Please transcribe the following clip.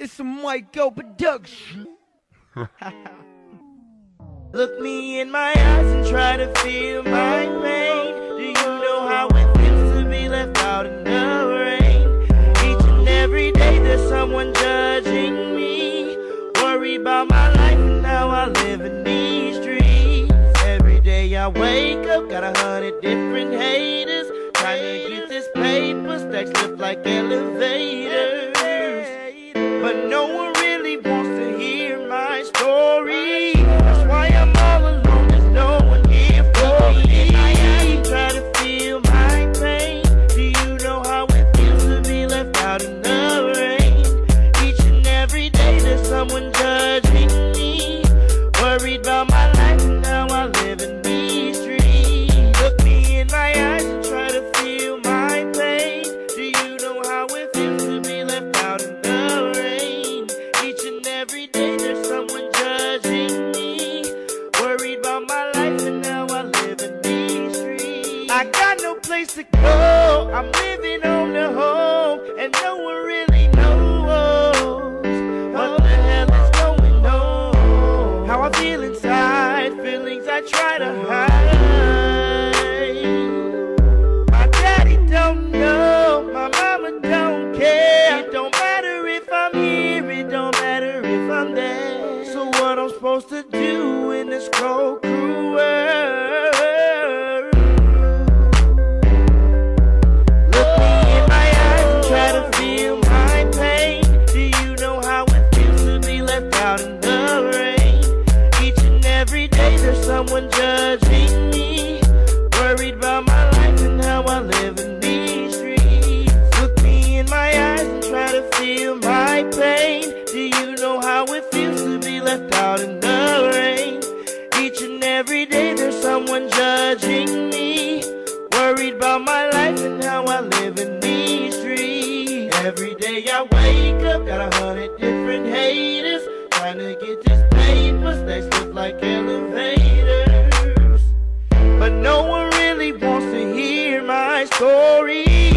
It's a Michael production. Look me in my eyes and try to feel my pain. Do you know how it feels to be left out in the rain? Each and every day there's someone judging me. Worry about my life and how I live in these streets. Every day I wake up, got a hundred different haters. Trying to get this paper, stacks lift like elevators. Someone judging me. Worried about my life and how I live in these streets. Look me in my eyes and try to feel my pain. Do you know how it feels to be left out in the rain? Each and every day there's someone judging me. Worried about my life and how I live in these streets. I got no place to go. I'm living on the home, and try to hide. My daddy don't know, my mama don't care. It don't matter if I'm here, it don't matter if I'm there. So what I'm supposed to do in this cold, cruel world? There's someone judging me. Worried about my life and how I live in these streets. Look me in my eyes and try to feel my pain. Do you know how it feels to be left out in the rain? Each and every day there's someone judging me. Worried about my life and how I live in these streets. Every day I wake up, got a hundred different haters. Trying to get this paper, stacks my story.